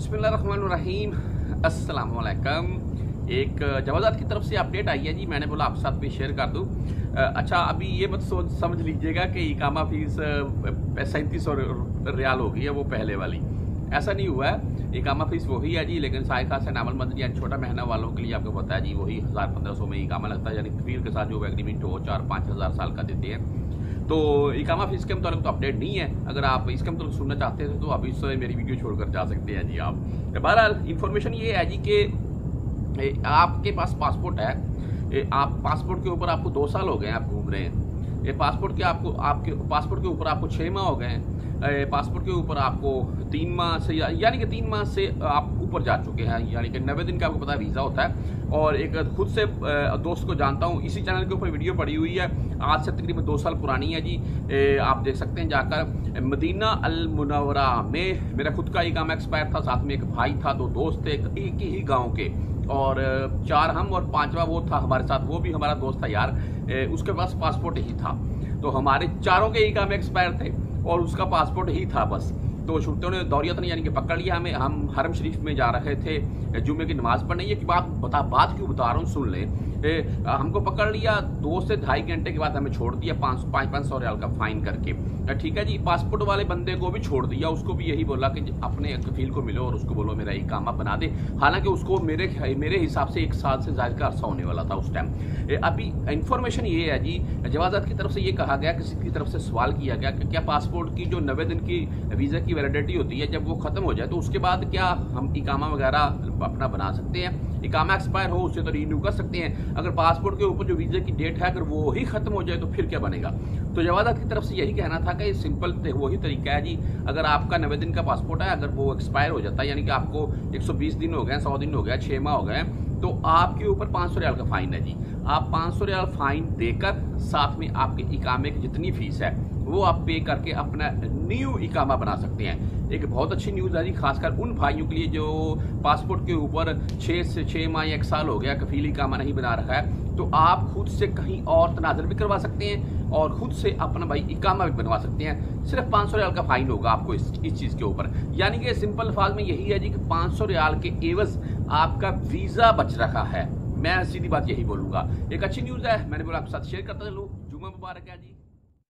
बसमीम असलकम एक जवाजात की तरफ़ से अपडेट आई है जी, मैंने बोला आप साथ भी शेयर कर दूँ। अच्छा अभी ये मत सोच, समझ लीजिएगा कि इकामा फ़ीस सैंतीस सौ रियाल हो गई है, वो पहले वाली। ऐसा नहीं हुआ है। इकामा फ़ीस वही है जी, लेकिन साय खास नामल मंद यानी छोटा महीना वालों के लिए आपको पता है जी, वही हज़ार पंद्रह सौ में इकामा लगता है, यानी कफील के साथ जो एग्रीमेंट हो चार पाँच हज़ार साल का देते हैं। तो इकामा फ़ीस के मुताबिक तो अपडेट नहीं है। अगर आप इसके मुताबिक सुनना चाहते हैं तो आप इस समय मेरी वीडियो छोड़कर जा सकते हैं जी आप। बहरहाल इन्फॉर्मेशन ये है जी कि आपके पास पासपोर्ट है। आप पासपोर्ट के ऊपर आपको दो साल हो गए आप घूम रहे हैं। ये पासपोर्ट के आपको, आपके पासपोर्ट के ऊपर आपको छः माह हो गए हैं। पासपोर्ट के ऊपर आपको तीन माह से यानी कि तीन माह से आप ऊपर जा चुके हैं, यानी कि नब्बे दिन का आपको पता है वीज़ा होता है। और एक खुद से दोस्त को जानता हूँ, इसी चैनल के ऊपर वीडियो पड़ी हुई है। आज से तकरीबन दो साल पुरानी है जी। आप देख सकते हैं जाकर, मदीना अल मुनवरा में मेरा खुद का ही काम एक्सपायर था, साथ में एक भाई था, दो दोस्त थे, एक ही गाँव के। और चार हम और पांचवा वो था हमारे साथ, वो भी हमारा दोस्त था यार। उसके पास पासपोर्ट ही था। तो हमारे चारों के ही काम एक्सपायर थे और उसका पासपोर्ट ही था बस। तो छुट्टियों ने दौरियत नहीं, यानी कि पकड़ लिया हमें। हम हरम शरीफ में जा रहे थे, जुम्मे की नमाज़ पढ़ने। ये कि बात बता, बात क्यों बता रहा हूँ, सुन लें। हमको पकड़ लिया, दो से ढाई घंटे के बाद हमें छोड़ दिया, पाँच पाँच पाँच सौ रियाल का फाइन करके। ठीक है जी, पासपोर्ट वाले बंदे को भी छोड़ दिया, उसको भी यही बोला कि अपने कफील को मिलो और उसको बोलो, मेरा एक काम बना दे। हालाँकि उसको मेरे मेरे हिसाब से एक साल से ज़्यादा का अरसा होने वाला था उस टाइम अभी इंफॉर्मेशन ये है जी, जवाजात की तरफ़ से ये कहा गया, किसी की तरफ़ से सवाल किया गया कि क्या पासपोर्ट की जो नब्बे दिन की वीज़ा की वैलिडिटी होती है, जब वो खत्म हो जाए तो उसके बाद क्या हम इकामा वगैरह अपना बना सकते हैं? इकामा एक्सपायर हो, उसे तो रिन्यू कर सकते हैं। अगर पासपोर्ट के ऊपर जो वीजे की डेट है, अगर वो ही खत्म हो जाए तो फिर क्या बनेगा? तो जवादात की तरफ़ से यही कहना था कि सिंपल वही तरीका है जी। अगर आपका नब्बे दिन का पासपोर्ट है, अगर वो एक्सपायर हो जाता है, यानी कि आपको 120 दिन हो गए, सौ दिन हो गए छः माह हो गए तो आपके ऊपर पाँच सौ रियाल का फाइन है जी। आप पाँच सौ रियाल फाइन देकर, साथ में आपके इकामे की जितनी फ़ीस है, वो आप पे करके अपना न्यू इकामा बना सकते हैं। एक बहुत अच्छी न्यूज़ है जी, खासकर उन भाइयों के लिए जो पासपोर्ट के ऊपर छः से छः माह या एक साल हो गया, कफील इकामा नहीं बना रखा है तो आप खुद से कहीं और तनाजर भी करवा सकते हैं और खुद से अपना भाई इकामा भी बनवा सकते हैं। सिर्फ़ पाँच सौ रियाल का फाइन होगा आपको इस इस चीज़ के ऊपर। यानी कि सिंपल अल्फाज में यही है जी कि पाँच सौ रियाल के एवज आपका वीज़ा बच रखा है। मैं सीधी बात यही बोलूँगा। एक अच्छी न्यूज़ है, मैंने बोला आपके साथ शेयर करता चलूँ। जुमा मुबारक है जी।